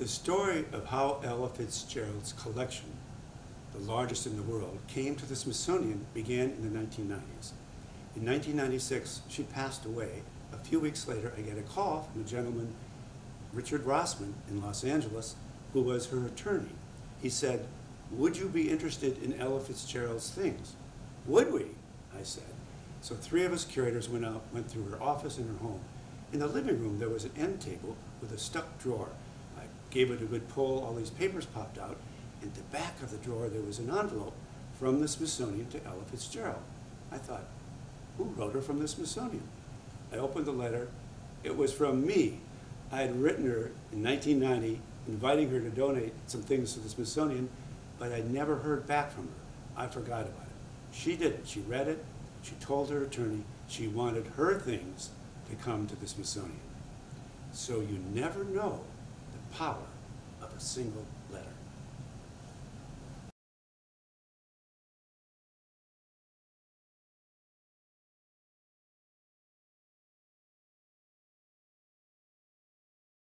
The story of how Ella Fitzgerald's collection, the largest in the world, came to the Smithsonian began in the 1990s. In 1996, she passed away. A few weeks later, I get a call from a gentleman, Richard Rosman, in Los Angeles, who was her attorney. He said, Would you be interested in Ella Fitzgerald's things? Would we? I said. So three of us curators went out, went through her office and her home. In the living room, there was an end table with a stuck drawer. I gave it a good pull, all these papers popped out. In the back of the drawer, there was an envelope from the Smithsonian to Ella Fitzgerald. I thought, who wrote her from the Smithsonian? I opened the letter. It was from me. I had written her in 1990, inviting her to donate some things to the Smithsonian, but I'd never heard back from her. I forgot about it. She didn't. She read it. She told her attorney she wanted her things to come to the Smithsonian. So you never know the power of a single letter.